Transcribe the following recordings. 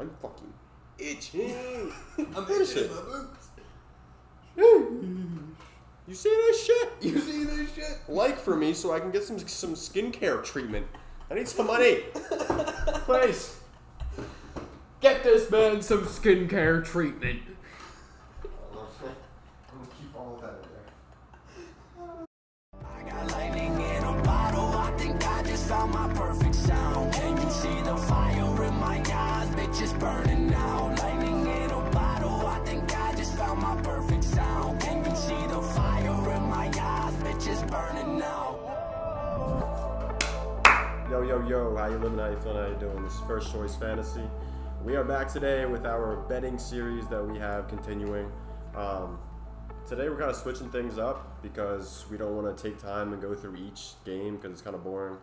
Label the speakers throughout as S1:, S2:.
S1: I'm fucking itching.
S2: I'm itching
S1: it.
S2: my boots.
S1: You see this shit?
S2: You see this shit?
S1: Like for me so I can get some some skincare treatment. I need some money. Please.
S3: Get this man some skincare treatment.
S1: Yo, how you living, how you feeling, how you doing? This is First Choice Fantasy. We are back today with our betting series that we have continuing. Um, today we're kind of switching things up because we don't want to take time and go through each game because it's kind of boring.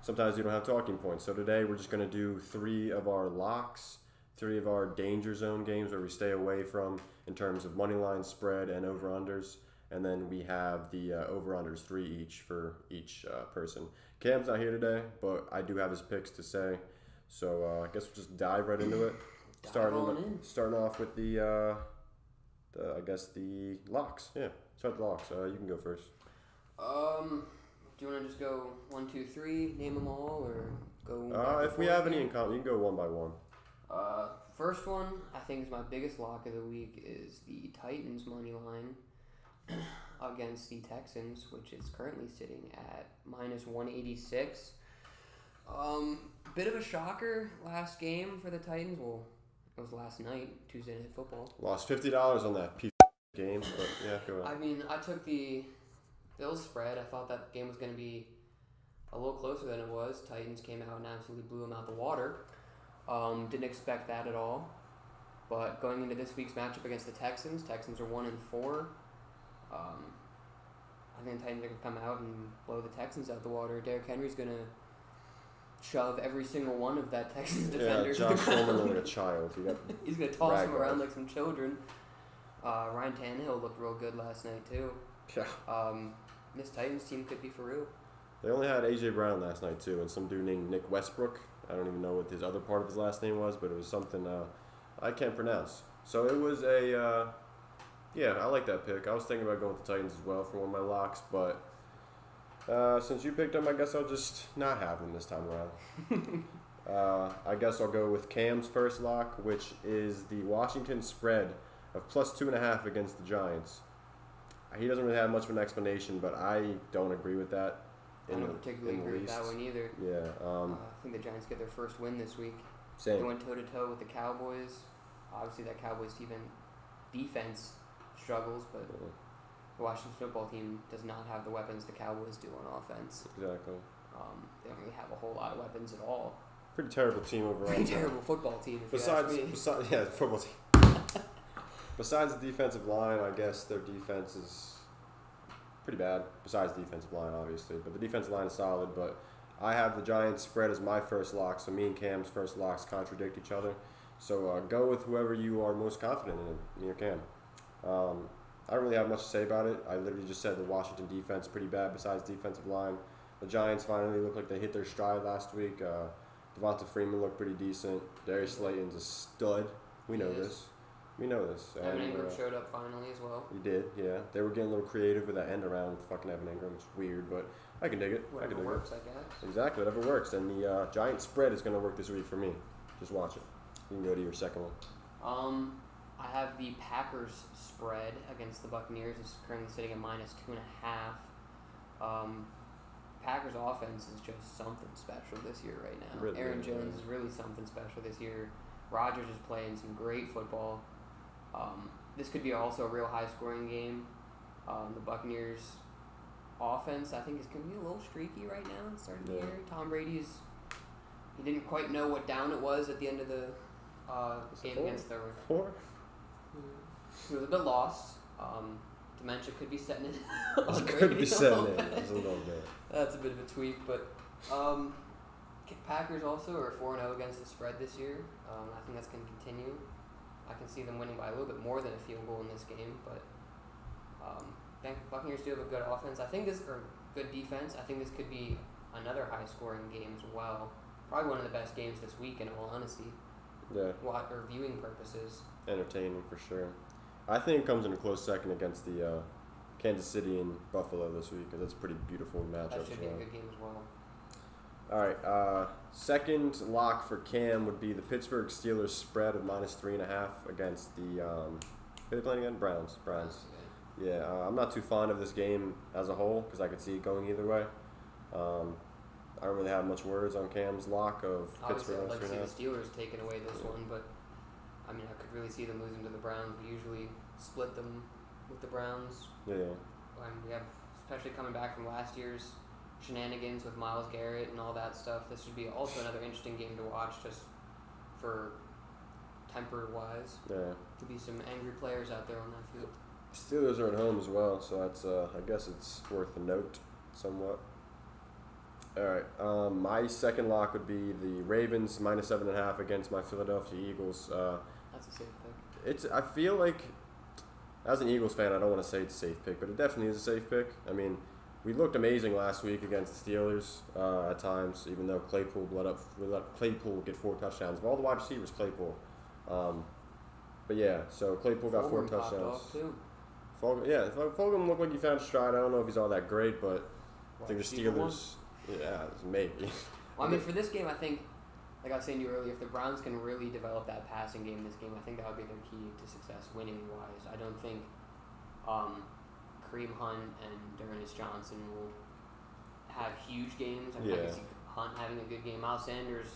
S1: Sometimes you don't have talking points. So today we're just going to do three of our locks, three of our danger zone games where we stay away from in terms of money line, spread, and over-unders. And then we have the uh, over-unders, three each for each uh, person. Cam's not here today, but I do have his picks to say. So uh, I guess we'll just dive right into it.
S2: Dive
S1: starting
S2: on in.
S1: starting off with the, uh, the I guess the locks. Yeah, start the locks. Uh, you can go first.
S2: Um, do you want to just go one, two, three, name them all, or go?
S1: Uh, if we have any in common, you can go one by one.
S2: Uh, first one I think is my biggest lock of the week is the Titans money line against the Texans, which is currently sitting at minus one eighty six. Um, bit of a shocker last game for the Titans. Well, it was last night, Tuesday Night Football.
S1: Lost fifty dollars on that piece of game, but yeah, go ahead.
S2: I mean, I took the Bills spread. I thought that game was going to be a little closer than it was. Titans came out and absolutely blew them out of the water. Um, didn't expect that at all. But going into this week's matchup against the Texans, Texans are one and four. Um, I think the Titans are going to come out and blow the Texans out of the water. Derrick Henry's going to shove every single one of that Texans
S1: Yeah,
S2: defender to the
S1: Josh
S2: ground.
S1: like a child.
S2: He's gonna toss them around like some children. Uh, Ryan Tannehill looked real good last night too.
S1: yeah.
S2: Um, this Titans team could be for real.
S1: They only had AJ Brown last night too, and some dude named Nick Westbrook. I don't even know what his other part of his last name was, but it was something uh, I can't pronounce. So it was a uh, yeah, I like that pick. I was thinking about going with the Titans as well for one of my locks, but uh, since you picked them, I guess I'll just not have them this time around. uh, I guess I'll go with Cam's first lock, which is the Washington spread of plus two and a half against the Giants. He doesn't really have much of an explanation, but I don't agree with that.
S2: I don't
S1: the-
S2: particularly agree with that one either.
S1: Yeah,
S2: Uh,
S1: um,
S2: I think the Giants get their first win this week.
S1: Same.
S2: They went toe to toe with the Cowboys. Obviously, that Cowboys team defense struggles, but the Washington football team does not have the weapons the Cowboys do on offense.
S1: Exactly.
S2: Um, they don't really have a whole lot of weapons at all.
S1: Pretty terrible team overall.
S2: Pretty terrible football team.
S1: Besides,
S2: you ask me.
S1: besides, yeah, football team. besides the defensive line, I guess their defense is pretty bad. Besides the defensive line, obviously, but the defensive line is solid. But I have the Giants spread as my first lock, so me and Cam's first locks contradict each other. So uh, go with whoever you are most confident in, me or Cam. Um, I don't really have much to say about it. I literally just said the Washington defense pretty bad. Besides defensive line, the Giants finally look like they hit their stride last week. Uh, Devonta Freeman looked pretty decent. Darius Slayton's a stud. We know
S2: is.
S1: this. We know this.
S2: Evan
S1: And,
S2: Engram
S1: uh,
S2: showed up finally as well.
S1: he did, yeah. They were getting a little creative with that end around fucking Evan Engram, It's weird, but I can dig it. I
S2: Whatever
S1: can dig
S2: works, I guess.
S1: Exactly, whatever works. And the uh, Giant spread is going to work this week for me. Just watch it. You can go to your second one.
S2: Um, I have the Packers spread against the Buccaneers. It's currently sitting at minus two and a half. Um, Packers offense is just something special this year right now.
S1: Really
S2: Aaron Jones
S1: yeah.
S2: is really something special this year. Rodgers is playing some great football. Um, this could be also a real high scoring game. Um, the Buccaneers offense, I think, is going to be a little streaky right now at the start of the year. Tom Brady's, he didn't quite know what down it was at the end of the uh, game
S1: four?
S2: against the
S1: Four?
S2: He was a bit lost. Um, dementia could be setting in.
S1: It could be setting in just a little bit.
S2: That's a bit of a tweak, but um, Packers also are four zero against the spread this year. Um, I think that's going to continue. I can see them winning by a little bit more than a field goal in this game, but um, Buccaneers do have a good offense. I think this or good defense. I think this could be another high scoring game as well. Probably one of the best games this week, in all honesty.
S1: Yeah,
S2: wa- or viewing purposes.
S1: entertaining for sure. I think it comes in a close second against the uh, Kansas City and Buffalo this week because that's a pretty beautiful matchup.
S2: That should be a good game as well.
S1: All right. Uh, second lock for Cam would be the Pittsburgh Steelers spread of minus three and a half against the um, who are they playing again? Browns. Browns. Yeah, uh, I'm not too fond of this game as a whole because I could see it going either way. Um, I don't really have much words on Cam's lock of
S2: Obviously,
S1: Pittsburgh
S2: I'd like to see the. Steelers taking away this
S1: Yeah.
S2: one, but I mean, I could really see them losing to the Browns. We usually split them with the Browns.
S1: Yeah,
S2: And we have, especially coming back from last year's shenanigans with Myles Garrett and all that stuff. This would be also another interesting game to watch, just for temper wise.
S1: yeah.
S2: Could be some angry players out there on that field.
S1: Steelers are at home as well, so that's uh, I guess it's worth a note somewhat. All right, um, my second lock would be the Ravens minus seven and a half against my Philadelphia Eagles. Uh,
S2: That's a safe pick.
S1: it's I feel like as an Eagles fan, I don't want to say it's a safe pick, but it definitely is a safe pick. I mean, we looked amazing last week against the Steelers uh, at times, even though Claypool let up we let Claypool get four touchdowns. Of all the wide receivers, Claypool. Um, but yeah, so Claypool got four
S2: Fulgham
S1: touchdowns. Fulgham, yeah, Ful- Fulgham looked like he found stride. I don't know if he's all that great, but I think the. Steelers, yeah, maybe.
S2: Well, I mean, for this game, I think, like I was saying to you earlier, if the Browns can really develop that passing game this game, I think that would be their key to success, winning wise. I don't think um, Kareem Hunt and D'Ernest Johnson will have huge games. I, I
S1: Yeah.
S2: can see Hunt having a good game. Miles Sanders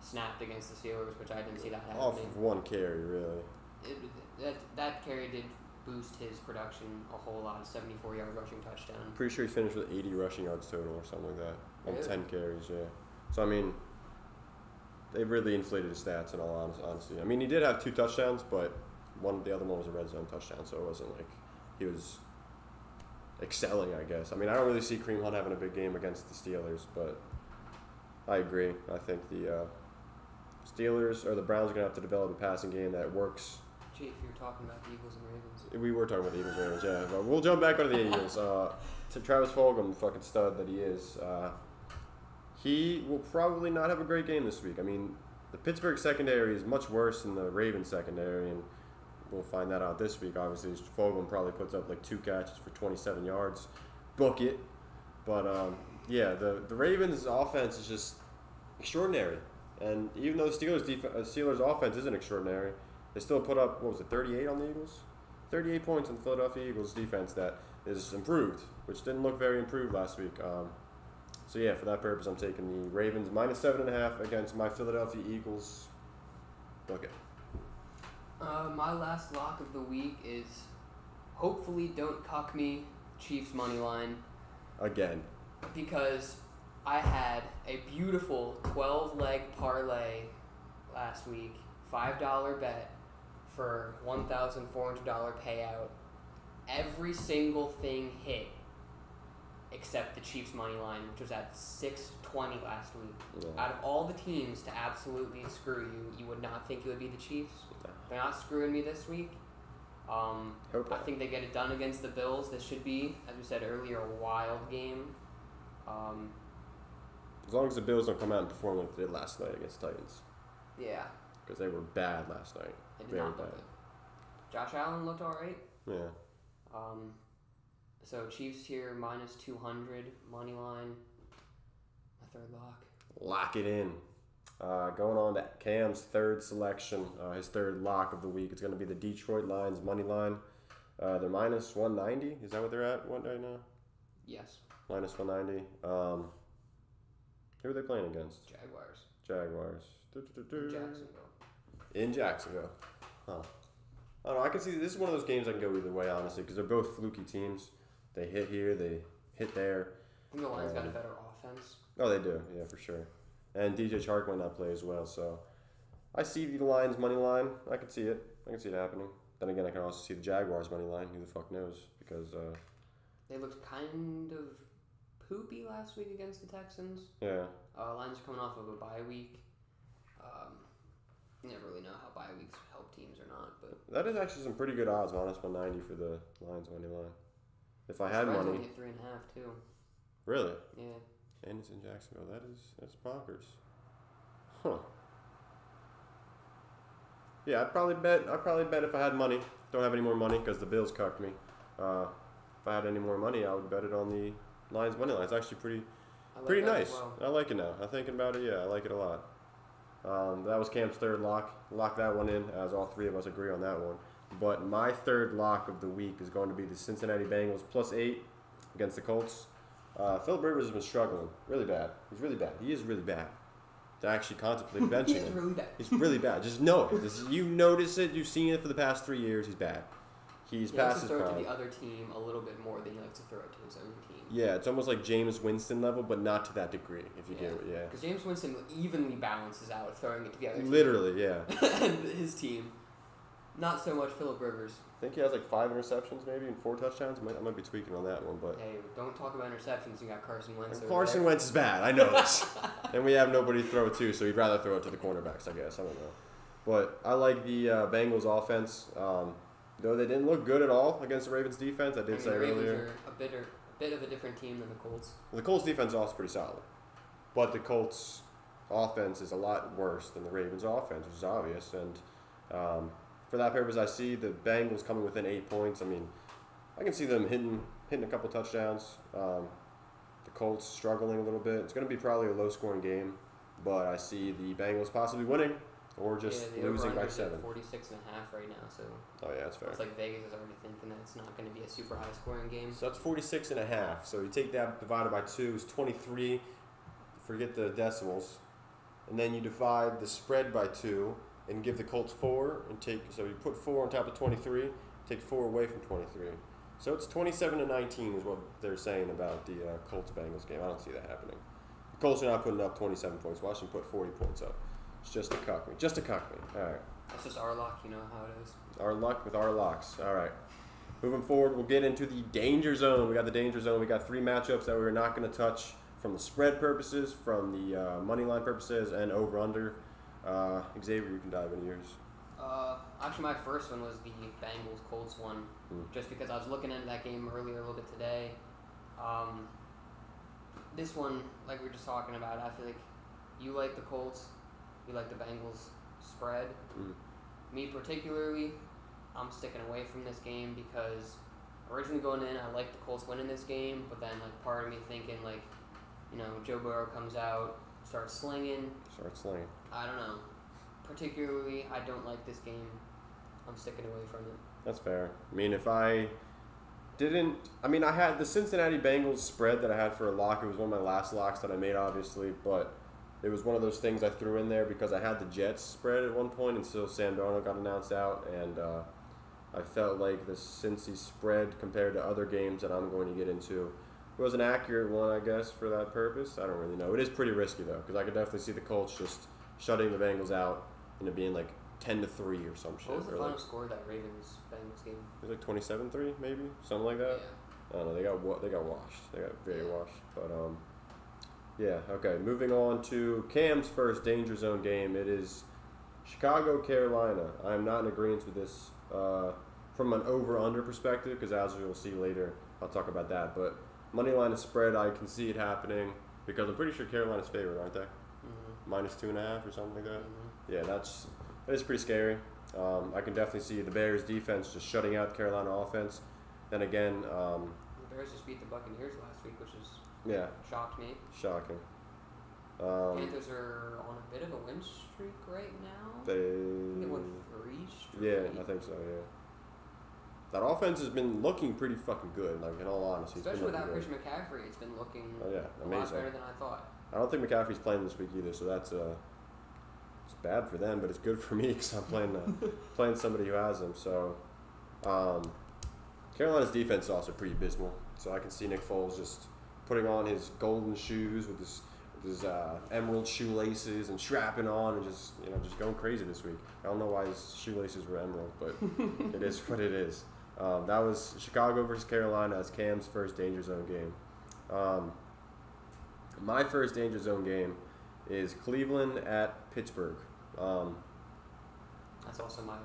S2: snapped against the Steelers, which I didn't see that happening.
S1: Off of one carry, really.
S2: It, that that carry did boost his production a whole lot. Seventy four yard rushing touchdown.
S1: Pretty sure he finished with 80 rushing yards total or something like that on
S2: Really?
S1: 10 carries. Yeah. So I mean, they really inflated his stats. In all honest, honesty, I mean he did have two touchdowns, but one the other one was a red zone touchdown, so it wasn't like he was excelling. I guess. I mean, I don't really see Kareem Hunt having a big game against the Steelers, but I agree. I think the uh, Steelers or the Browns are gonna have to develop a passing game that works
S2: If you were talking about the Eagles and Ravens.
S1: we were talking about the Eagles and Ravens, yeah. But we'll jump back onto the Eagles. Uh, to Travis Fulgham, the fucking stud that he is, uh, he will probably not have a great game this week. I mean, the Pittsburgh secondary is much worse than the Ravens secondary, and we'll find that out this week. Obviously, Fulgham probably puts up like two catches for 27 yards. Book it. But um, yeah, the the Ravens' offense is just extraordinary, and even though the Steelers' def- uh, Steelers' offense isn't extraordinary, they still put up what was it, 38 on the Eagles? 38 points on the Philadelphia Eagles defense that is improved, which didn't look very improved last week. Um, so yeah, for that purpose, I'm taking the Ravens minus seven and a half against my Philadelphia Eagles. Okay.
S2: Uh, my last lock of the week is hopefully don't cock me Chiefs money line
S1: Again.
S2: because I had a beautiful 12 leg parlay last week, $5 bet for $1,400 payout. Every single thing hit except the Chiefs money line, which was at 620 last week.
S1: Yeah.
S2: Out of all the teams to absolutely screw you, you would not think it would be the Chiefs. They're not screwing me this week. Um, I think they get it done against the Bills. This should be, as we said earlier, a wild game. Um,
S1: As long as the Bills don't come out and perform like they did last night against the Titans,
S2: yeah,
S1: because they were bad last night.
S2: They did
S1: Very
S2: not look
S1: bad.
S2: good. Josh Allen looked all right.
S1: Yeah.
S2: Um, so Chiefs here minus two hundred money line. My third lock.
S1: Lock it in. Uh, going on to Cam's third selection, uh, his third lock of the week. It's going to be the Detroit Lions money line. Uh, they're minus 190. Is that what they're at what right now?
S2: Yes,
S1: Minus 190. Um, who are they playing against?
S2: Jaguars.
S1: Jaguars.
S2: Jacksonville.
S1: In Jacksonville. Huh. I don't know. I can see this is one of those games I can go either way, honestly, because they're both fluky teams. They hit here, they hit there.
S2: I think the Lions got a
S1: Um,
S2: better offense.
S1: Oh, they do, yeah, for sure. And DJ Chark might not play as well, so I see the Lions money line. I can see it. I can see it happening. Then again, I can also see the Jaguars money line. Who the fuck knows? Because uh,
S2: They looked kind of poopy last week against the Texans.
S1: yeah,
S2: Uh, Lions are coming off of a bye week. You never really know how bye weeks help teams or not, but
S1: that is actually some pretty good odds. Minus one ninety for the Lions money line. If I had
S2: spread's
S1: money,
S2: only at three and a half too.
S1: really,
S2: Yeah,
S1: and it's in Jacksonville. That is that's bonkers. Huh. Yeah, I'd probably bet. I'd probably bet if I had money. Don't have any more money because the Bills cucked me. Uh, if I had any more money, I would bet it on the Lions money line. It's actually pretty
S2: I like
S1: pretty
S2: that as
S1: nice.
S2: well.
S1: I like it now. I'm thinking about it. Yeah, I like it a lot. Um, that was Cam's third lock. Lock that one in, as all three of us agree on that one. But my third lock of the week is going to be the Cincinnati Bengals plus eight against the Colts. Uh, Philip Rivers has been struggling really bad. He's really bad. He is really bad. To actually contemplate benching
S2: He's
S1: him.
S2: really bad.
S1: He's really bad. Just know it. This, you notice it. You've seen it for the past three years. He's bad. He's
S2: He likes to throw it to the other team a little bit more than he likes to throw it to his own team.
S1: Yeah, it's almost like Jameis Winston level, but not to that degree. If you
S2: Yeah.
S1: get it, yeah.
S2: Because Jameis Winston evenly balances out throwing it to the other team.
S1: Literally, yeah.
S2: team. and his team. Not so much Philip Rivers.
S1: I think he has like five interceptions, maybe, and four touchdowns. Might, I might be tweaking on that one, but
S2: Hey, don't talk about interceptions. You got Carson Wentz. over
S1: Carson
S2: there.
S1: Wentz is bad. I know this, and we have nobody to throw it to, so he'd rather throw it to the cornerbacks, I guess. I don't know, but I like the uh, Bengals offense. Um, though they didn't look good at all against the Ravens defense, I
S2: I
S1: did
S2: mean,
S1: say
S2: the Ravens
S1: earlier.
S2: are a bit, a bit of a different team than the Colts.
S1: Well, the Colts defense is also pretty solid, but the Colts offense is a lot worse than the Ravens offense, which is obvious. And um, for that purpose, I see the Bengals coming within eight points. I mean, I can see them hitting hitting a couple touchdowns. Um, the Colts struggling a little bit. It's going to be probably a low scoring game, but I see the Bengals possibly winning or just
S2: yeah,
S1: losing by seven.
S2: 46 and a half right now, so
S1: Oh yeah, that's fair.
S2: it's like Vegas is already thinking that it's not going to be a super high scoring game.
S1: So that's 46 and a half. So you take that divided by 2 is 23. Forget the decimals. And then you divide the spread by 2 and give the Colts 4 and take so you put 4 on top of 23, take 4 away from 23. So it's 27 to 19 is what they're saying about the uh, Colts Bengals game. I don't see that happening. The Colts are not putting up 27 points. Washington put 40 points up. It's just a cuck me. Just a cuck me. All right.
S2: That's just our luck, you know how it is.
S1: Our luck with our locks. All right. Moving forward, we'll get into the danger zone. We got the danger zone. We got three matchups that we're not going to touch from the spread purposes, from the uh, money line purposes, and over under. Uh, Xavier, you can dive into yours.
S2: Uh, actually, my first one was the Bengals Colts one,
S1: Hmm.
S2: just because I was looking into that game earlier a little bit today. Um, this one, like we were just talking about, I feel like you like the Colts, you like the Bengals spread.
S1: Mm.
S2: Me particularly, I'm sticking away from this game because originally going in, I liked the Colts winning this game, but then like part of me thinking like, you know, Joe Burrow comes out, starts slinging.
S1: Starts slinging.
S2: I don't know. Particularly, I don't like this game. I'm sticking away from it.
S1: That's fair. I mean, if I didn't, I mean, I had the Cincinnati Bengals spread that I had for a lock. It was one of my last locks that I made, obviously, but it was one of those things I threw in there because I had the Jets spread at one point until Sam Darnold got announced out, and uh, I felt like the Cincy spread compared to other games that I'm going to get into was an accurate one, I guess, for that purpose. I don't really know. It is pretty risky though, because I could definitely see the Colts just shutting the Bengals out and it being like ten to three or some shit.
S2: What was the final
S1: like,
S2: score of that Ravens Bengals game?
S1: it was like 27-3 maybe something like that. Yeah. I don't know. They got wa- they got washed. They got very washed. But um, yeah. Okay. Moving on to Cam's first danger zone game. It is Chicago Carolina. I am not in agreement with this uh, from an over under perspective because as you'll see later, I'll talk about that. But money line is spread. I can see it happening because I'm pretty sure Carolina's favorite, aren't they?
S2: Mm-hmm.
S1: Minus two and a half or something like that.
S2: hmm
S1: Yeah, that's that is pretty scary. Um, I can definitely see the Bears defense just shutting out Carolina offense. Then again, um,
S2: The Bears just beat the Buccaneers last week, which is
S1: yeah,
S2: shocked me.
S1: shocking. Um,
S2: Panthers are on a bit of a win streak right now.
S1: they,
S2: they won three straight.
S1: yeah, I think so. Yeah, that offense has been looking pretty fucking good. Like in all honesty,
S2: Especially without. Christian McCaffrey, it's been looking
S1: Oh yeah,
S2: a lot better than I thought.
S1: I don't think McCaffrey's playing this week either, so that's uh, it's bad for them, but it's good for me because I'm playing uh, playing somebody who has him. So, um, Carolina's defense is also pretty abysmal. So I can see Nick Foles just putting on his golden shoes with his with his uh, emerald shoelaces and strapping on and just you know just going crazy this week. I don't know why his shoelaces were emerald, but it is what it is. Um, that was Chicago versus Carolina as Cam's first danger zone game. Um, my first danger zone game is Cleveland at Pittsburgh. Um,
S2: That's also my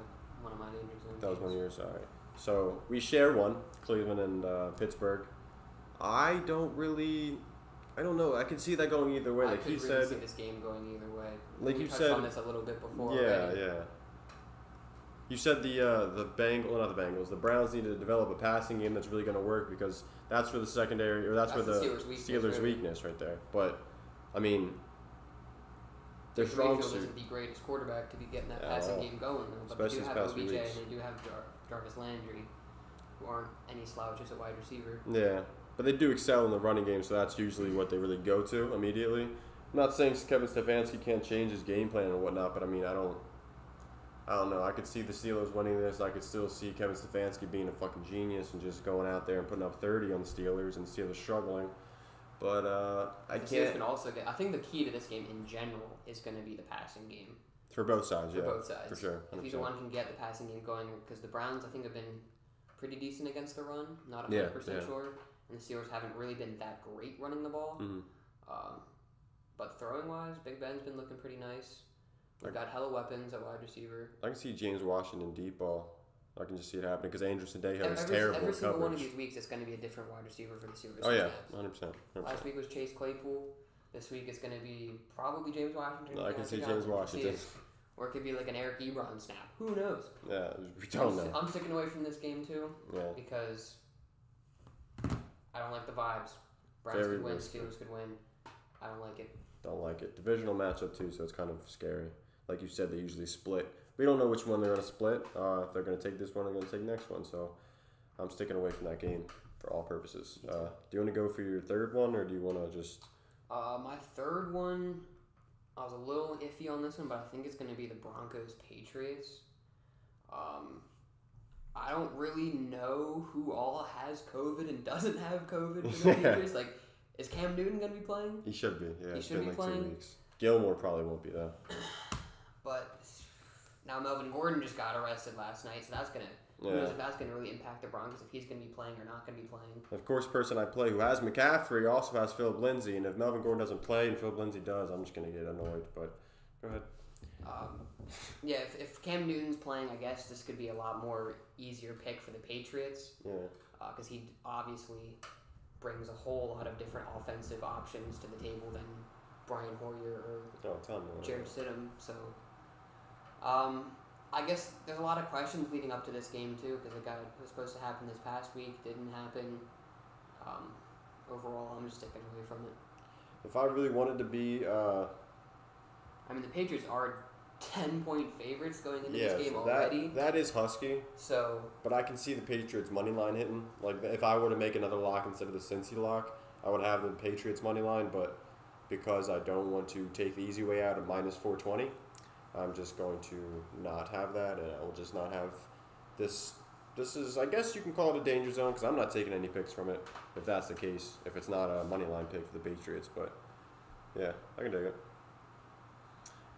S2: one of my danger zone.
S1: that was one of yours. All right. So we share one, Cleveland and uh, Pittsburgh. I don't really, I don't know. I can see that going either way.
S2: I
S1: Like
S2: could
S1: he
S2: really
S1: said,
S2: see this game going either way.
S1: Like
S2: we
S1: you
S2: touched
S1: said-
S2: on this a little bit before.
S1: yeah,
S2: already.
S1: yeah. You said the uh, the Bengals, not the Bengals, the Browns need to develop a passing game that's really going to work because that's where the secondary or that's,
S2: That's
S1: where
S2: the Steelers' weakness,
S1: Steelers'
S2: really.
S1: weakness right there. But I mean, their
S2: Baker
S1: strong
S2: Mayfield
S1: suit.
S2: isn't the greatest quarterback to be getting that passing
S1: well,
S2: game going though. But
S1: especially
S2: they do have OBJ
S1: weeks.
S2: and they do have Jar- Jarvis Landry, who aren't any slouches at wide receiver.
S1: Yeah, but they do excel in the running game, so that's usually what they really go to immediately. I'm not saying Kevin Stefanski can't change his game plan and whatnot, but I mean, I don't, I don't know. I could see the Steelers winning this. I could still see Kevin Stefanski being a fucking genius and just going out there and putting up 30 on the Steelers and the Steelers struggling. But uh, I
S2: The
S1: can't
S2: can also get. I think the key to this game in general is going to be the passing game
S1: for both sides.
S2: for
S1: yeah, For
S2: both sides.
S1: for sure.
S2: If
S1: 100%.
S2: either one can get the passing game going, because the Browns I think have been pretty decent against the run. Not
S1: Yeah,
S2: 100 percent
S1: yeah.
S2: sure, and the Steelers haven't really been that great running the ball.
S1: Mhm.
S2: Um, but throwing wise, Big Ben's been looking pretty nice. We've got hella weapons at wide receiver.
S1: I can see James Washington deep ball. I can just see it happening because Andrew Sendejo
S2: Every,
S1: is terrible
S2: every single one of these weeks, it's going to be a different wide receiver for the Steelers.
S1: Oh yeah. 100. percent
S2: Last week was Chase Claypool. This week it's going to be probably James Washington.
S1: I can see James
S2: Johnson.
S1: Washington.
S2: Or it could be like an Eric Ebron snap. Who knows?
S1: Yeah, we don't
S2: I'm,
S1: know.
S2: I'm sticking away from this game too
S1: Yeah.
S2: because I don't like the vibes. Browns
S1: Very
S2: could win,
S1: risky.
S2: Steelers could win. I don't like it.
S1: Don't like it. Divisional matchup too, so it's kind of scary. Like you said, they usually split. We don't know which one they're gonna split. Uh, if they're gonna take this one, they're gonna take next one. So I'm sticking away from that game for all purposes. Uh, do you want to go for your third one, or do you want to just?
S2: Uh, my third one, I was a little iffy on this one, but I think it's going to be the Broncos Patriots. Um, I don't really know who all has COVID and doesn't have COVID for the Patriots. Like, is Cam Newton going to be playing?
S1: He should be. Yeah,
S2: He should be
S1: like
S2: playing.
S1: two weeks. Gilmore probably won't be though.
S2: But now Melvin Gordon just got arrested last night, so that's going to. Who
S1: Yeah.
S2: knows if that's going to really impact the Broncos, if he's going to be playing or not going to be playing.
S1: Of course, person I play who has McCaffrey also has Phillip Lindsay, and if Melvin Gordon doesn't play and Phillip Lindsay does, I'm just gonna get annoyed. But go ahead.
S2: Um, yeah, if, if Cam Newton's playing, I guess this could be a lot more easier pick for the Patriots.
S1: Yeah.
S2: because he obviously brings a whole lot of different offensive options to the table than Brian Hoyer or
S1: Oh.
S2: Jarrett Stidham. So, um, I guess there's a lot of questions leading up to this game too, because it got it was supposed to happen this past week, didn't happen. Um, overall, I'm just sticking away from it.
S1: If I really wanted to be, uh,
S2: mean, the Patriots are ten point favorites going into
S1: yeah,
S2: this game
S1: so
S2: already,
S1: that that is Husky.
S2: so
S1: But I can see the Patriots money line hitting. Like if I were to make another lock instead of the Cincy lock, I would have the Patriots money line. But because I don't want to take the easy way out of minus four twenty, I'm just going to not have that, and I will just not have this. This is, I guess you can call it a danger zone because I'm not taking any picks from it. If that's the case, if it's not a money line pick for the Patriots, but yeah, I can dig it.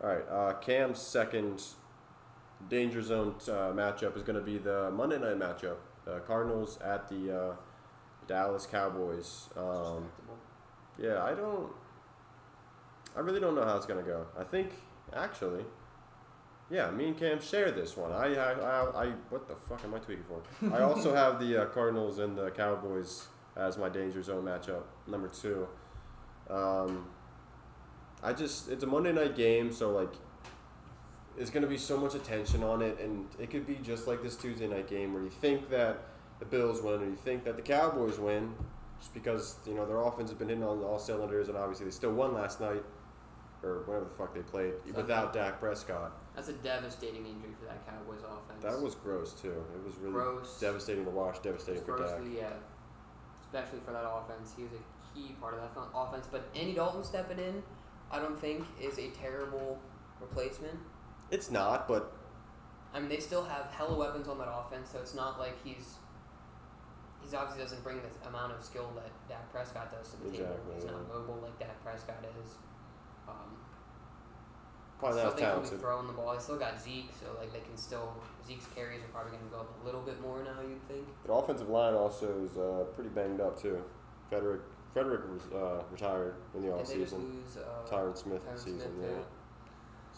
S1: All right, uh, Cam's second danger zone uh, matchup is going to be the Monday night matchup. The Cardinals at the uh, Dallas Cowboys. Um, yeah, I don't. I really don't know how it's going to go. I think actually, yeah, me and Cam share this one. I, I, I, I what the fuck am I tweeting for? I also have the uh, Cardinals and the Cowboys as my danger zone matchup number two. Um, I just it's a Monday night game, so like there's gonna be so much attention on it, and it could be just like this Tuesday night game where you think that the Bills win or you think that the Cowboys win, just because you know their offense has been hitting on all cylinders, and obviously they still won last night, or whatever the fuck they played without Dak Prescott.
S2: That's a devastating injury for that Cowboys offense.
S1: That was gross too. It was really
S2: gross.
S1: devastating to watch, devastating for Dak.
S2: grossly, yeah. Especially for that offense, he was a key part of that offense. But Andy Dalton stepping in, I don't think is a terrible replacement.
S1: It's not, but
S2: I mean, they still have hella weapons on that offense, so it's not like he's he's obviously doesn't bring the amount of skill that Dak Prescott does to the table.
S1: Exactly,
S2: He's not mobile like Dak Prescott is. Um,
S1: probably
S2: still
S1: not
S2: he'll be throwing the ball. They still got Zeke, so like they can still Zeke's carries are probably going to go up a little bit more now. You'd think.
S1: The offensive line also is uh, pretty banged up too. Frederick Frederick was uh, retired in the
S2: Did
S1: off
S2: they
S1: season.
S2: lose? Uh,
S1: Tyron Smith
S2: Tyron
S1: season,
S2: Smith,
S1: yeah.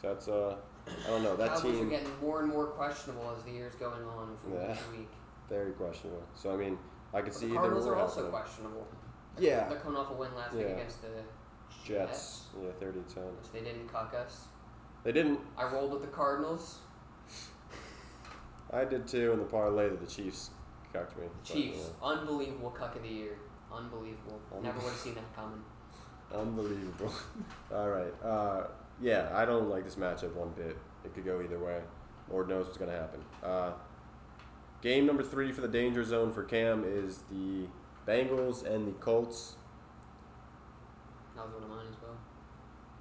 S1: So that's uh, I don't know that
S2: Cowboys are
S1: team
S2: getting more and more questionable as the year's going on from
S1: Yeah.
S2: week to week.
S1: very questionable. So I mean, I could
S2: But
S1: see
S2: the Cardinals are also questionable.
S1: Yeah,
S2: They're coming off a win last week against the
S1: Jets. Yeah, 30-10.
S2: which they didn't cuck us.
S1: They didn't.
S2: I rolled with the Cardinals.
S1: I did too in the parlay that the Chiefs cucked me. but,
S2: Chiefs,
S1: yeah.
S2: unbelievable cuck of the year. Unbelievable. Never would have seen that coming.
S1: Unbelievable. All right. Uh, yeah, I don't like this matchup one bit. It could go either way. Lord knows what's going to happen. Uh, game number three for the danger zone for Cam is the Bengals and the Colts.
S2: That was one of mine as well.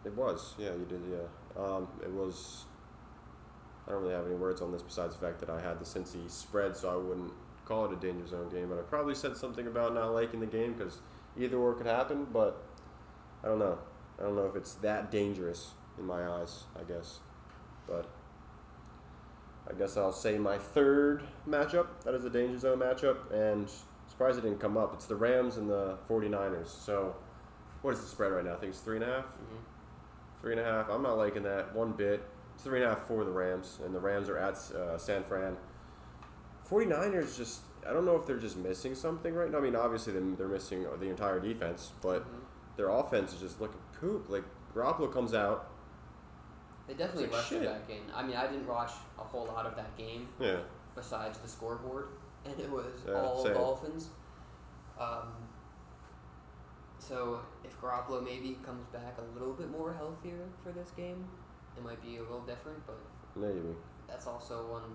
S1: It was, yeah, you did, yeah. Um, it was. I don't really have any words on this besides the fact that I had the Cincy spread, so I wouldn't call it a danger zone game. But I probably said something about not liking the game because either or could happen. But I don't know. I don't know if it's that dangerous in my eyes. I guess, but I guess I'll say my third matchup. That is a danger zone matchup, and surprised it didn't come up. It's the Rams and the 49ers. So, what is the spread right now? I think it's three and a half.
S2: hmm
S1: Three and a half. I'm not liking that one bit. It's three and a half for the Rams, and the Rams are at uh, San Fran. 49ers just, I don't know if they're just missing something right now. I mean, obviously they're they're missing the entire defense, but
S2: Mhm.
S1: their offense is just looking poop. Like, Garoppolo comes out.
S2: They definitely
S1: like
S2: rushed it back in. I mean, I didn't watch a whole lot of that game
S1: Yeah.
S2: besides the scoreboard, and it was
S1: Yeah,
S2: all
S1: same.
S2: Dolphins. Um, so if Garoppolo maybe comes back a little bit more healthier for this game, it might be a little different. But
S1: Maybe.
S2: that's also one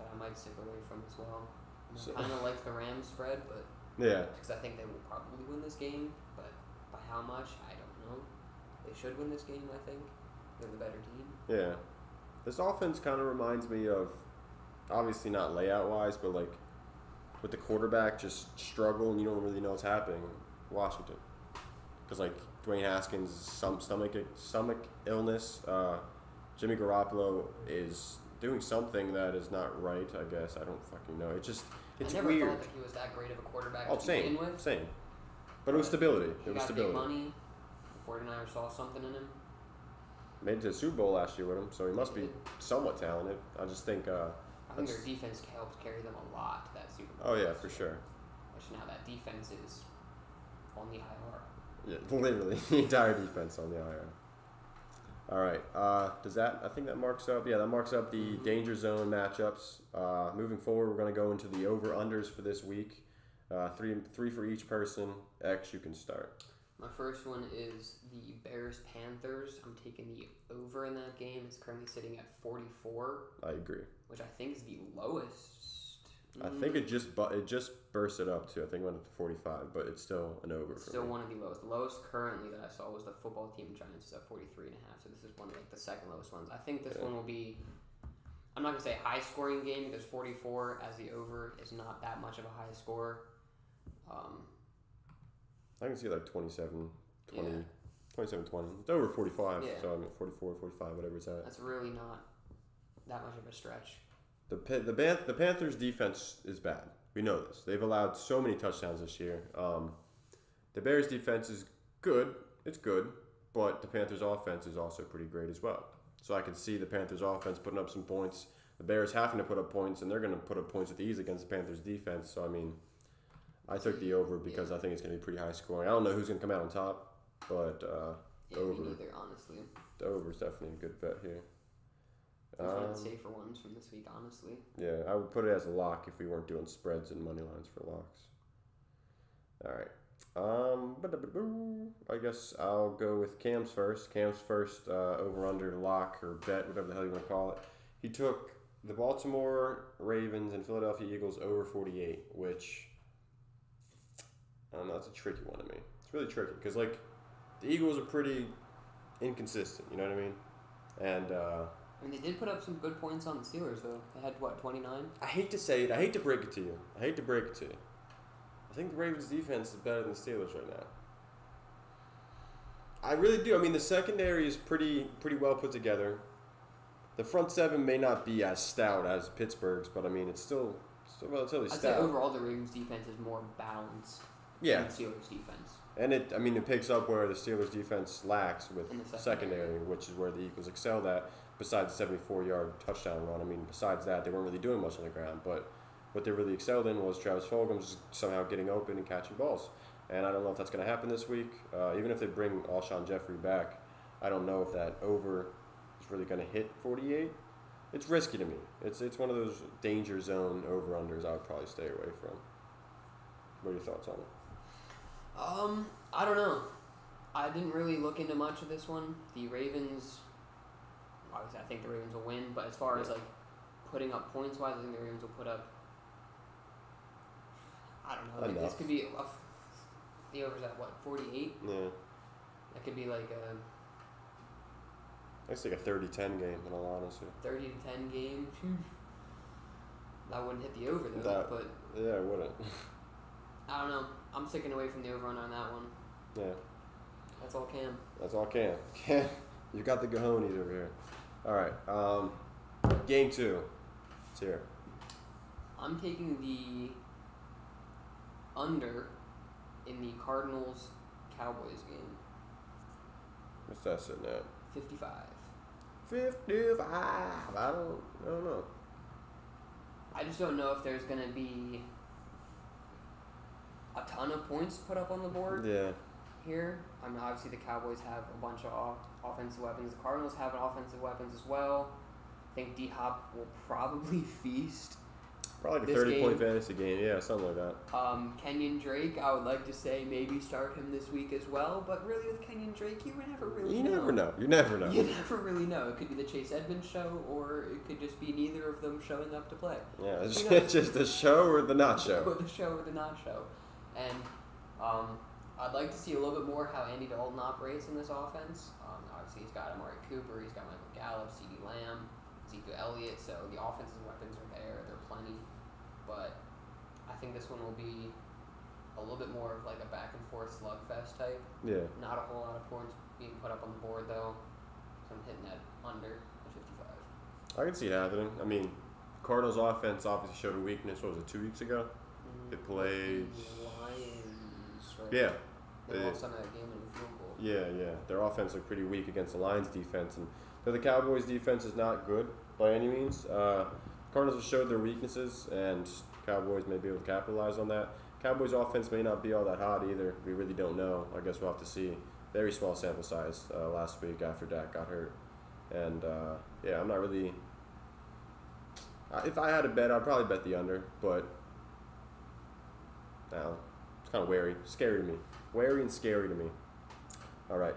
S2: that I might stick away from as well.
S1: So-
S2: I kind of like the Rams spread, but
S1: Yeah.
S2: because I think they will probably win this game, but by how much, I don't know. They should win this game, I think. They're the better team.
S1: Yeah. This offense kind of reminds me of, obviously not layout wise, but like with the quarterback just struggle and you don't really know what's happening. Washington, because like Dwayne Haskins some stomach stomach illness. Uh, Jimmy Garoppolo is doing something that is not right. I guess I don't fucking know. It just it's
S2: I never
S1: weird.
S2: thought that he was that great of a quarterback
S1: Oh,
S2: to
S1: same,
S2: begin with.
S1: same. But it was stability.
S2: He
S1: It was
S2: got big
S1: stability.
S2: money. The 49ers saw something in him.
S1: Made it to the Super Bowl last year with him, so he must be somewhat talented. I just think. Uh,
S2: I think their defense helped carry them a lot to that Super Bowl.
S1: oh yeah, for
S2: year,
S1: sure.
S2: Which now that defense is on the IR.
S1: Yeah, literally the entire defense on the IR. All right. Uh, does that? I think that marks up. Yeah, that marks up the danger zone matchups. Uh, moving forward, we're going to go into the over unders for this week. Uh, three three for each person. X, you can start.
S2: My first one is the Bears Panthers. I'm taking the over in that game. It's currently sitting at 44,
S1: I agree.
S2: which I think is the lowest.
S1: I think it just bu- it just bursted up too. I think it went up to forty five, but it's still an over.
S2: Still
S1: me.
S2: one of the lowest. The lowest currently that I saw was the football team Giants is at 43 and a half. So this is one of like the second lowest ones. I think this
S1: Yeah.
S2: one will be I'm not gonna say high scoring game because 44 as the over is not that much of a high score. Um,
S1: I can see like 27, 20,
S2: Yeah.
S1: 27, 20. It's over 45,
S2: Yeah.
S1: so I'm at 44, 45, whatever it's at.
S2: that's really not that much of a stretch.
S1: The the Pan- the Panthers defense is bad. We know this. They've allowed so many touchdowns this year. Um, the Bears defense is good. It's good, but the Panthers offense is also pretty great as well. So I can see the Panthers offense putting up some points. The Bears having to put up points, and they're going to put up points with ease against the Panthers defense. So I mean, I took the over because I think it's going to be pretty high scoring. I don't know who's going to come out on top, but uh,
S2: Yeah,
S1: Over.
S2: neither, honestly.
S1: the over is definitely a good bet here.
S2: Of
S1: Um,
S2: the safer ones from this week, honestly.
S1: Yeah, I would put it as a lock if we weren't doing spreads and money lines for locks. All right. Um. I guess I'll go with Cam's first. Cam's first uh, over under lock or bet, whatever the hell you want to call it. He took the Baltimore Ravens and Philadelphia Eagles over 48, which I don't know. That's a tricky one to me. It's really tricky because like the Eagles are pretty inconsistent. You know what I mean? And uh,
S2: I mean, they did put up some good points on the Steelers, though. They had, what, 29?
S1: I hate to say it. I hate to break it to you. I hate to break it to you. I think the Ravens' defense is better than the Steelers right now. I really do. I mean, the secondary is pretty pretty well put together. The front seven may not be as stout as Pittsburgh's, but I mean, it's still still relatively
S2: I'd say
S1: stout.
S2: overall the Ravens defense is more balanced
S1: yeah,
S2: than the Steelers defense.
S1: and it. I mean, it picks up where the Steelers' defense lacks with
S2: the
S1: secondary,
S2: secondary.
S1: which is where the Eagles excelled at. Besides the 74-yard touchdown run, I mean, besides that, they weren't really doing much on the ground. But what they really excelled in was Travis Fulgham just somehow getting open and catching balls. And I don't know if that's going to happen this week. Uh, even if they bring Alshon Jeffery back, I don't know if that over is really going to hit 48. it's risky to me. It's it's one of those danger zone over unders I would probably stay away from. What are your thoughts on it?
S2: Um, I don't know. I didn't really look into much of this one. The Ravens, obviously, I think the Ravens will win. But as far as like putting up points wise, I think the Ravens will put up. I don't know. Like, this could be a, the over's at what forty eight.
S1: Yeah,
S2: That could be like a
S1: it's like a 30-10 game in all honesty.
S2: thirty to ten game. That wouldn't hit the over though.
S1: That-
S2: but
S1: Yeah, it wouldn't.
S2: I don't know. I'm sticking away from the over on that one.
S1: yeah,
S2: That's all Cam.
S1: that's all Cam. Cam, you got the cojones over here. All right, um, game two. It's here.
S2: I'm taking the under in the Cardinals Cowboys game.
S1: What's that sitting at?
S2: 55.
S1: 55. I don't, I don't know.
S2: I just don't know if there's going to be a ton of points put up on the board
S1: Yeah,
S2: here. I mean, obviously, the Cowboys have a bunch of off- offensive weapons. The Cardinals have offensive weapons as well. I think D Hop will probably feast.
S1: probably like a
S2: This
S1: 30 point fantasy game. Yeah, something like that.
S2: Um, Kenyan Drake, I would like to say maybe start him this week as well, but really with Kenyan Drake, you never really
S1: You
S2: know.
S1: never know. You never know.
S2: You never really know. It could be the Chase Edmonds show, or it could just be neither of them showing up to play.
S1: Yeah, it's
S2: You know-
S1: just the show or the not show.
S2: Or
S1: show.
S2: the show or the not show. And um, I'd like to see a little bit more how Andy Dalton operates in this offense. Um, obviously, he's got Amari Cooper, he's got Michael Gallup, CeeDee Lamb, Ezekiel Elliott, so the offensive weapons are there. They're plenty. But I think this one will be a little bit more of like a back and forth slugfest type.
S1: Yeah.
S2: Not a whole lot of points being put up on the board though. So I'm hitting that under the 55.
S1: I can see it happening. I mean, Cardinals offense obviously showed a weakness. What was it, two weeks ago? They
S2: Mm,
S1: played-
S2: Lions, right?
S1: Yeah.
S2: They
S1: They-
S2: lost on that game in the field goal.
S1: Yeah, yeah. Their offense looked pretty weak against the Lions defense, and though the Cowboys defense is not good by any means, uh, Cardinals have showed their weaknesses, and Cowboys may be able to capitalize on that. Cowboys offense may not be all that hot either. We really don't know. I guess we'll have to see. Very small sample size uh, last week after Dak got hurt, and uh, yeah, I'm not really. If I had to bet, I'd probably bet the under, but now it's kind of wary, scary to me, wary and scary to me. All right.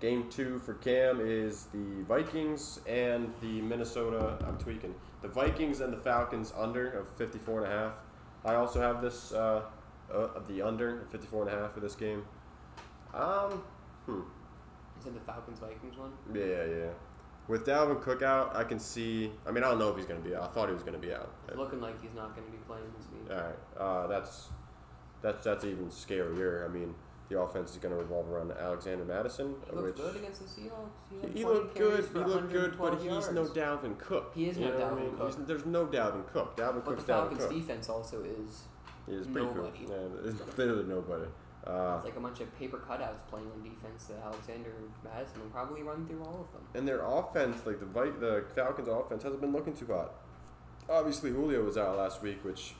S1: Game two for Cam is the Vikings and the Minnesota. I'm tweaking. The Vikings and the Falcons under of 54 and a half. I also have this, uh, uh, the under of 54 and a half for this game. Um, hmm.
S2: Is it the Falcons Vikings one?
S1: Yeah, yeah. With Dalvin Cook out, I can see. I mean, I don't know if he's going to be out. I thought he was going to be out.
S2: It's looking like he's not going to be playing this week.
S1: All right. Uh, that's that's that's even scarier. I mean, the offense is going to revolve around Alexander Mattison,
S2: He looked
S1: which
S2: good against the Seahawks. had
S1: he looked good. He looked good, but
S2: 112
S1: he's no. Dalvin Cook.
S2: He is no
S1: what I
S2: Dalvin
S1: mean?
S2: Cook.
S1: He's- there's no Dalvin Cook. Dalvin
S2: But the
S1: Cook's Dalvin Cook.
S2: defense also is
S1: He is pretty
S2: nobody.
S1: cool. Yeah, it's literally nobody. Uh,
S2: it's like a bunch of paper cutouts playing on defense that Alexander Mattison will probably run through all of them.
S1: and their offense, like the the Falcons' offense, hasn't been looking too hot. Obviously, Julio was out last week, which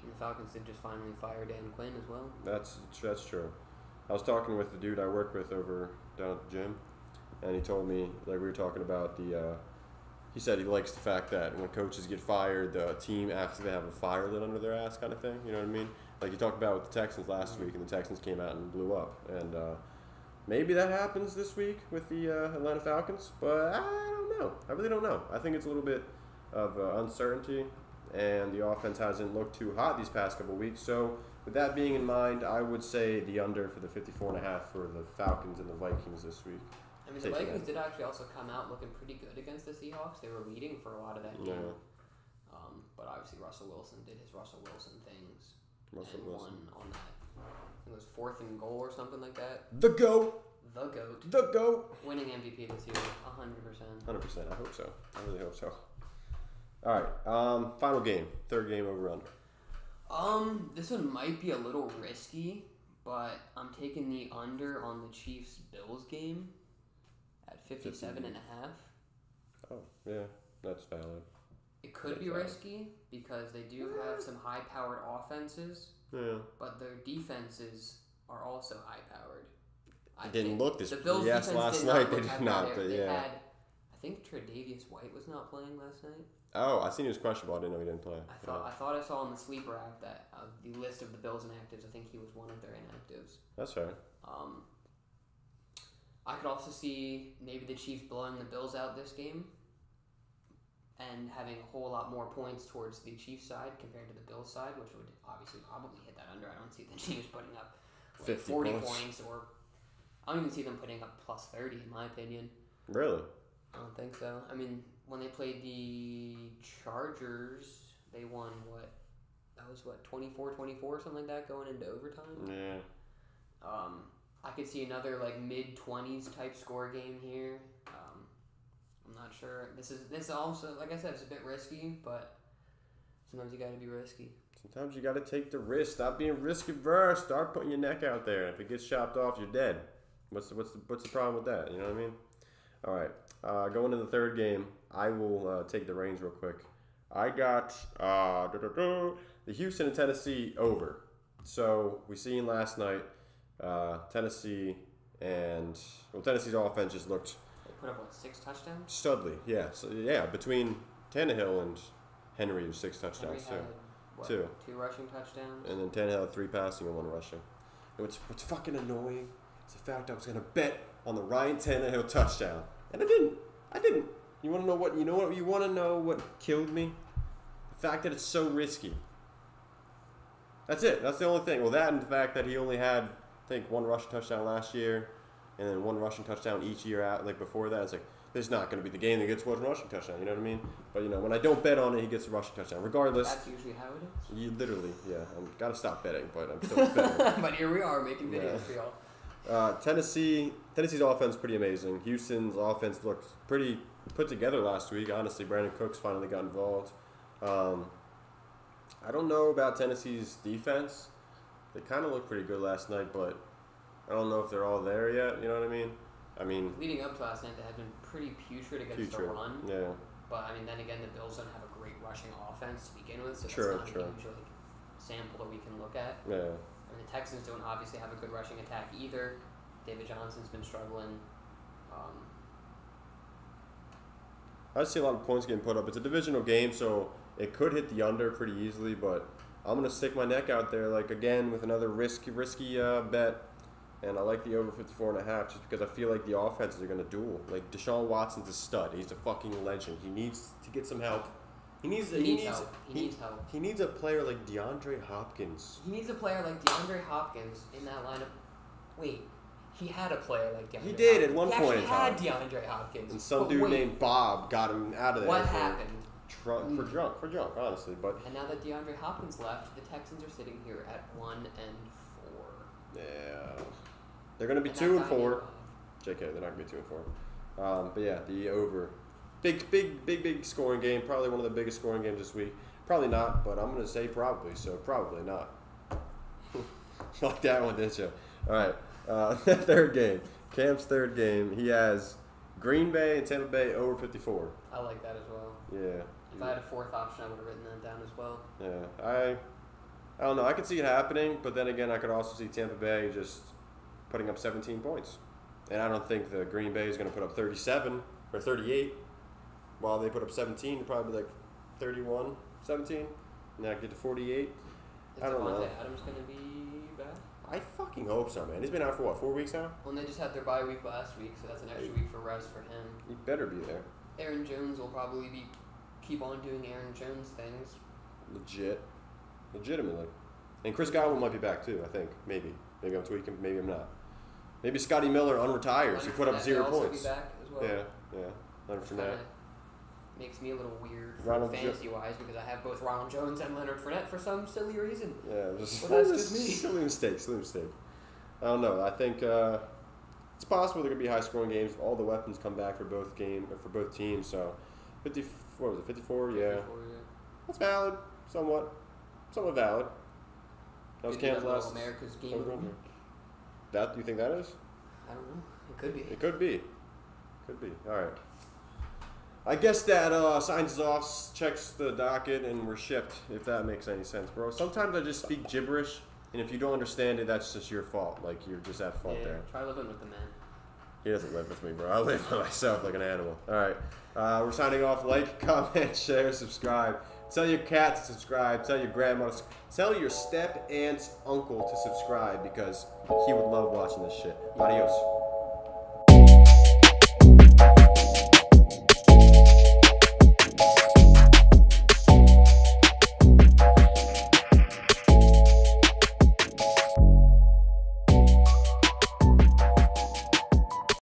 S2: And the Falcons did just finally fire Dan Quinn as well.
S1: That's that's true. I was talking with the dude I work with over down at the gym, and he told me like we were talking about the. Uh, he said he likes the fact that when coaches get fired, the team actually have a fire lit under their ass, kind of thing. You know what I mean? Like you talked about with the Texans last week, and the Texans came out and blew up, and uh, maybe that happens this week with the uh, Atlanta Falcons, but I don't know. I really don't know. I think it's a little bit of uh, uncertainty, and the offense hasn't looked too hot these past couple weeks. So, with that being in mind, I would say the under for the 54 and a half for the Falcons and the Vikings this week.
S2: I mean, the
S1: Taking
S2: Vikings did actually also come out looking pretty good against the Seahawks. They were leading for a lot of that
S1: Yeah.
S2: game. Um, but obviously, Russell Wilson did his Russell Wilson things
S1: Russell
S2: and
S1: Wilson.
S2: won on that. I think it was fourth and goal or something like that.
S1: The GOAT!
S2: The goat,
S1: The GOAT!
S2: winning MVP this year, hundred percent.
S1: 100%. I hope so. I really hope so. All right. Um, final game. Third game over under.
S2: Um, this one might be a little risky, but I'm taking the under on the Chiefs Bills game at 57 and a half.
S1: Oh, yeah. That's valid.
S2: It could be
S1: That's
S2: risky because they do have some high powered offenses,
S1: Yeah.
S2: but their defenses are also high powered.
S1: It didn't look this-
S2: The Bills
S1: yes, last night they did not, but
S2: they
S1: yeah.
S2: had, I think Tre'Davious White was not playing last night.
S1: Oh, I seen he was questionable. I didn't know he didn't play.
S2: I thought I thought I saw on the sleeper app that uh, the list of the Bills inactives. I think he was one of their inactives.
S1: That's fair.
S2: Um, I could also see maybe the Chiefs blowing the Bills out this game and having a whole lot more points towards the Chiefs side compared to the Bills side, which would obviously probably hit that under. I don't see the Chiefs putting up like,
S1: 50
S2: 40
S1: points.
S2: points or I don't even see them putting up plus 30 in my opinion.
S1: Really?
S2: I don't think so. I mean, when they played the Chargers, they won what? That was what 24-24 something like that going into overtime.
S1: Yeah.
S2: Um, I could see another like mid twenties type score game here. Um, I'm not sure. This is this also like I said, it's a bit risky, but sometimes you got to be risky.
S1: Sometimes you got to take the risk. Stop being risk averse. Start putting your neck out there. If it gets chopped off, you're dead. What's the, what's the, what's the problem with that? You know what I mean? All right. Uh, going to the third game, I will uh, take the reins real quick. I got uh, the Houston and Tennessee over. So we seen last night uh, Tennessee and well Tennessee's offense just looked
S2: They put up what six touchdowns.
S1: studly. Yeah. So yeah, between Tannehill and Henry, was six
S2: Henry
S1: touchdowns too.
S2: what,
S1: Two.
S2: two rushing touchdowns.
S1: And then Tannehill had three passing and one rushing. What's, what's fucking annoying is the fact I was gonna bet on the Ryan Tannehill touchdown, and I didn't. I didn't. You want to know what? You know what? You want to know what killed me? The fact that it's so risky. That's it. That's the only thing. Well, that and the fact that he only had, I think, one rushing touchdown last year, and then one rushing touchdown each year out. Like before that, it's like this is not going to be the game that gets one rushing touchdown. You know what I mean? But you know, when I don't bet on it, he gets a rushing touchdown, regardless.
S2: That's usually how it
S1: You literally, yeah. I'm gotta stop betting, but I'm still betting.
S2: but here we are making videos
S1: Yeah.
S2: for y'all.
S1: Uh, Tennessee, Tennessee's offense pretty amazing. Houston's offense looked pretty put together last week. Honestly, Brandin Cooks finally got involved. Um, I don't know about Tennessee's defense. They kind of looked pretty good last night, but I don't know if they're all there yet. You know what I mean? I mean,
S2: Leading up to last night, they had been pretty putrid against
S1: future.
S2: the run.
S1: Yeah,
S2: But I mean, then again, the Bills don't have a great rushing offense to begin with, so
S1: True,
S2: that's not a huge like, sample that we can look at.
S1: yeah.
S2: Mean, the Texans don't obviously have a good rushing attack either. David Johnson's been struggling. Um,
S1: I see a lot of points getting put up. It's a divisional game, so it could hit the under pretty easily. But I'm gonna stick my neck out there, like again with another risky, risky uh, bet, and I like the over 54 and a half just because I feel like the offenses are gonna duel. Like Deshaun Watson's a stud. He's a fucking legend. He needs to get some help. He needs.
S2: he, needs help. He, needs help.
S1: He needs a player like DeAndre Hopkins.
S2: He needs a player like DeAndre Hopkins in that lineup. Wait, he had a player like DeAndre.
S1: He did at
S2: Hopkins.
S1: one
S2: he
S1: point in
S2: had. DeAndre Hopkins.
S1: And some dude
S2: wait,
S1: named Bob got him out of there.
S2: What happened?
S1: Drunk, for drunk, for drunk, honestly. But
S2: And now that DeAndre Hopkins left, the Texans are sitting here at one and four.
S1: yeah, they're gonna be
S2: And
S1: two and four. JK, they're not gonna be two and four. Um, but yeah, the over, big, big, big, big scoring game. Probably one of the biggest scoring games this week. Probably not, but I'm gonna say probably. So probably not. like that one, didn't you? All right, uh, third game. Cam's third game. He has Green Bay and Tampa Bay over 54.
S2: I like that as well.
S1: Yeah.
S2: If I had a fourth option, I would have written that down as well.
S1: Yeah, I, I don't know. I could see it happening, but then again, I could also see Tampa Bay just putting up 17 points, and I don't think the Green Bay is going to put up 37 or 38, while they put up 17, probably like 31, 17, and I get to 48.
S2: Is
S1: I don't
S2: Davante
S1: know.
S2: Adams going to be back?
S1: I fucking hope so, man. He's been out for what, four weeks now?
S2: Well, and they just had their bye week last week, so that's an extra week for rest for him.
S1: He better be there.
S2: Aaron Jones will probably be keep on doing Aaron Jones things.
S1: Legit, legitimately. And Chris Godwin might be back too. I think maybe, maybe I'm tweaking, maybe I'm not. Maybe Scotty Miller unretires. He put up zero points.
S2: Be back as well.
S1: Yeah, yeah. Leonard Fournette.
S2: Makes me a little weird
S1: Ronald Jo-
S2: fantasy wise because I have both Ronald Jones and Leonard Fournette for some silly reason.
S1: Yeah, it was just,
S2: Well, that's just me.
S1: Silly mistake, silly mistake. I don't know. I think uh, it's possible there could be high scoring games if all the weapons come back for both game for both teams. So, fifty. What was it? Fifty four. Yeah,
S2: yeah.
S1: that's valid. Somewhat, somewhat valid. That was Cam's last.
S2: America's game. of the week.
S1: That you think that is?
S2: I don't know. It could be.
S1: It could be. Could be. All right. I guess that uh, signs off, checks the docket, and we're shipped. If that makes any sense, bro. Sometimes I just speak gibberish, and if you don't understand it, that's just your fault. Like you're just at fault
S2: yeah,
S1: there.
S2: try living with the man.
S1: He doesn't live with me, bro. I live by myself like an animal. All right. Uh, we're signing off. Like, comment, share, subscribe. Tell your cat to subscribe. Tell your grandma to. Tell your step aunt's uncle to subscribe because he would love watching this shit. Adios.